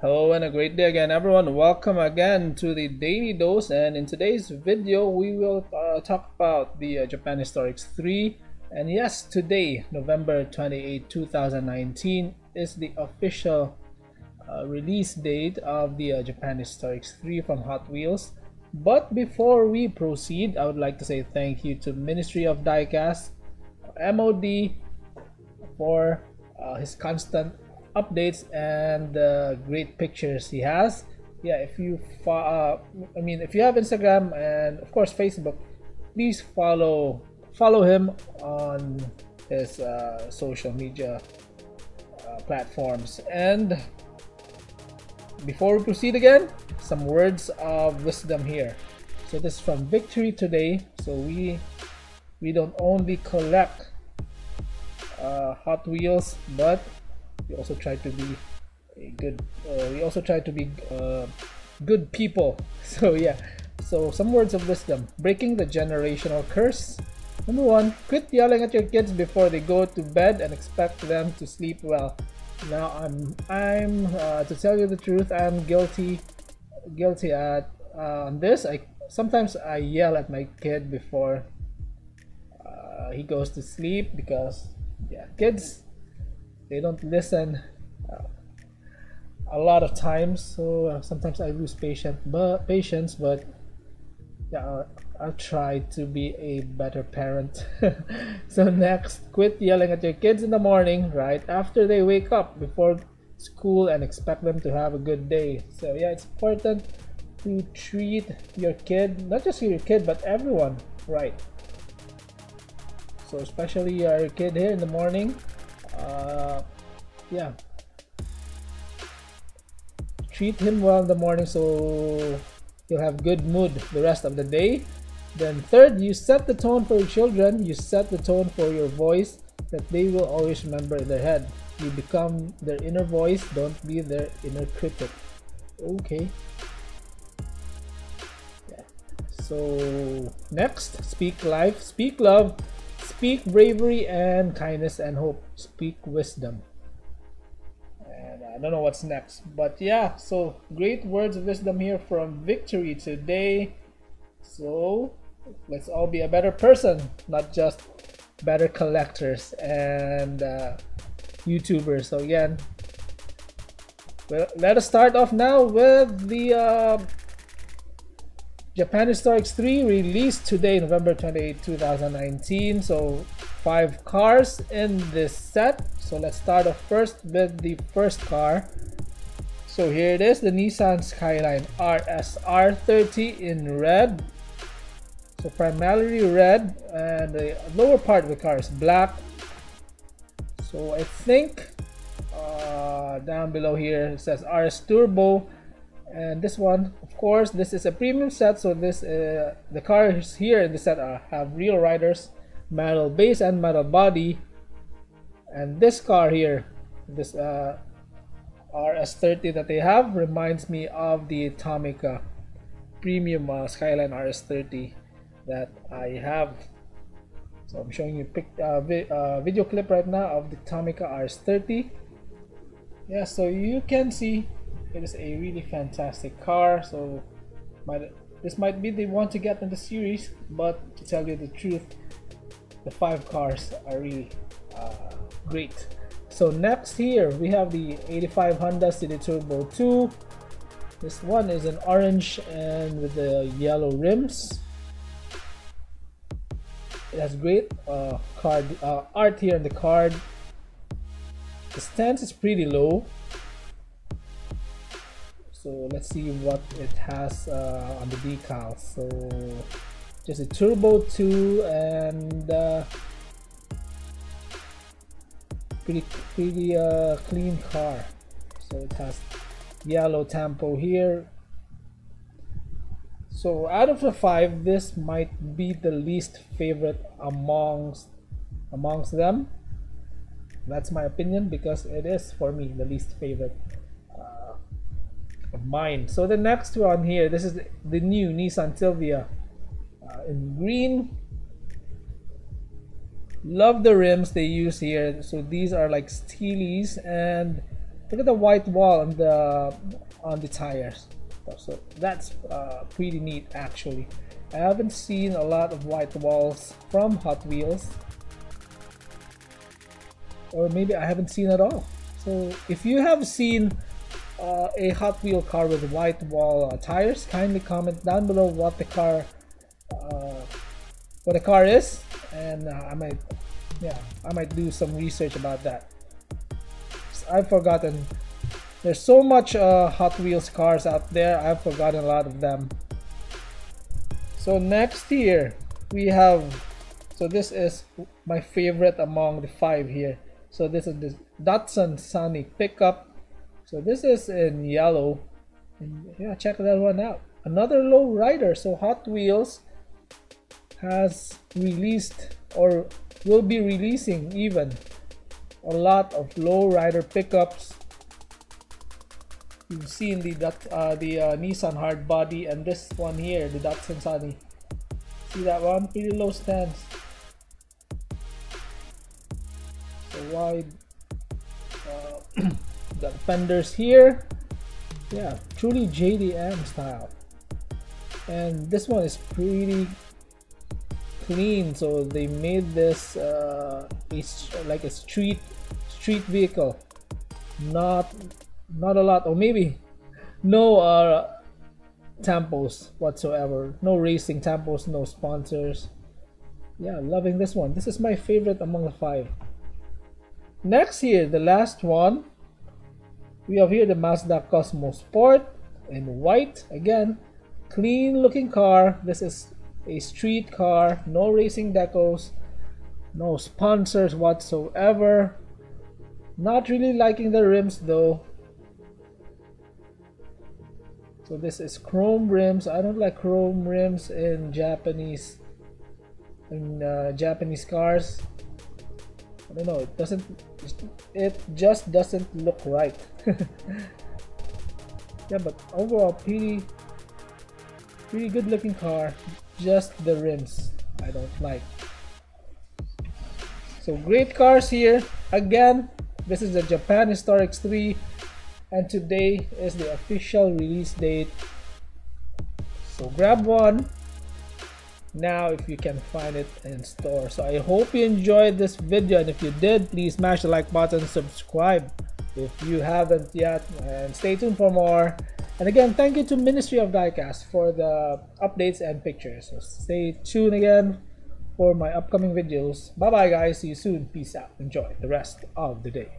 Hello and a great day again everyone. Welcome again to the Daily Dose. And in today's video we will uh, talk about the uh, Japan Historics 3 and yes today November 28 2019 is the official uh, release date of the uh, Japan Historics 3 from Hot Wheels. But before we proceed I would like to say thank you to Ministry of Diecast MOD for uh, his constant updates and the great pictures he has. Yeah if you uh, i mean if you have instagram and of course facebook please follow follow him on his uh, social media uh, platforms. And before we proceed again some words of wisdom here. So this is from victory today. So we we don't only collect uh, hot wheels but we also try to be a good uh, we also try to be uh, good people. So yeah. So some words of wisdom. Breaking the generational curse. Number one quit yelling at your kids before they go to bed and expect them to sleep well. Now i'm i'm uh, to tell you the truth i'm guilty guilty at uh, on this. I sometimes i yell at my kid before uh, he goes to sleep because yeah kids they don't listen uh, a lot of times. So uh, sometimes I lose patience but patience but yeah I'll, I'll try to be a better parent. So next quit yelling at your kids in the morning right after they wake up before school and expect them to have a good day. So yeah it's important to treat your kid not just your kid but everyone right. So especially your kid here in the morning uh, yeah. Treat him well in the morning so he'll have good mood the rest of the day. Then third you set the tone for your children. You set the tone for your voice that they will always remember in their head. You become their inner voice. Don't be their inner critic. Okay. Yeah. so next speak life. Speak love Speak bravery and kindness and hope. Speak wisdom. And I don't know what's next. But yeah, so great words of wisdom here from Victory today. So let's all be a better person, not just better collectors and uh, YouTubers. So again, well, let us start off now with the uh, Japan Historics 3 released today, November 28, 2019. So five cars in this set. So let's start off first with the first car. So here it is, the Nissan Skyline RSR 30 in red. So primarily red and the lower part of the car is black. So I think uh, down below here it says RS Turbo and this one of course this is a premium set so this uh, the cars here in the set are, have real riders metal base and metal body. And this car here this uh, RS30 that they have reminds me of the Tomica premium uh, Skyline RS30 that I have. So I'm showing you pic uh, vi uh, video clip right now of the Tomica RS30 yeah so you can see it is a really fantastic car, so might, this might be the one to get in the series, but to tell you the truth, the five cars are really uh, great. So next here we have the 85 Honda City Turbo 2. This one is in orange and with the yellow rims. It has great uh, card uh, art here in the card. The stance is pretty low, so let's see what it has uh, on the decal. So just a turbo 2 and uh, pretty pretty uh, clean car. So it has yellow tampo here. So out of the five this might be the least favorite amongst amongst them. That's my opinion because it is for me the least favorite of mine. So the next one here, this is the new Nissan Silvia uh, in green. Love the rims they use here. So these are like steelies and look at the white wall on the on the tires so that's uh, pretty neat actually I haven't seen a lot of white walls from Hot Wheels or maybe I haven't seen at all so if you have seen uh, a Hot Wheel car with white wall uh, tires. Kindly comment down below what the car uh, what the car is and uh, I might yeah I might do some research about that. I've forgotten. There's so much uh, Hot Wheels cars out there. I've forgotten a lot of them. So next here we have so this is my favorite among the five here. So this is the Datsun Sunny pickup so this is in yellow. And yeah check that one out. Another low rider. So Hot Wheels has released or will be releasing even a lot of low rider pickups. You've seen the uh, the uh, Nissan hard body and this one here the Datsun Sunny. See that one? Pretty low stance so wide uh, got fenders here. Yeah truly JDM style. And this one is pretty clean so they made this uh, a, like a street street vehicle. Not not a lot or maybe no uh, tampos whatsoever. No racing tampos no sponsors. Yeah loving this one. This is my favorite among the five. Next here the last one we have here the Mazda Cosmo Sport in white. Again clean looking car. This is a street car. No racing decos. No sponsors whatsoever. Not really liking the rims though. So this is chrome rims. I don't like chrome rims in Japanese in uh, Japanese cars I don't know it doesn't it just doesn't look right. Yeah but overall pretty pretty good looking car. Just the rims I don't like. So great cars here. Again this is the Japan Historics 3 and today is the official release date. So grab one now if you can find it in store so I hope you enjoyed this video and if you did please smash the like button subscribe if you haven't yet and stay tuned for more and again, thank you to Ministry of Diecast for the updates and pictures. So stay tuned again for my upcoming videos. Bye bye guys. See you soon. Peace out. Enjoy the rest of the day.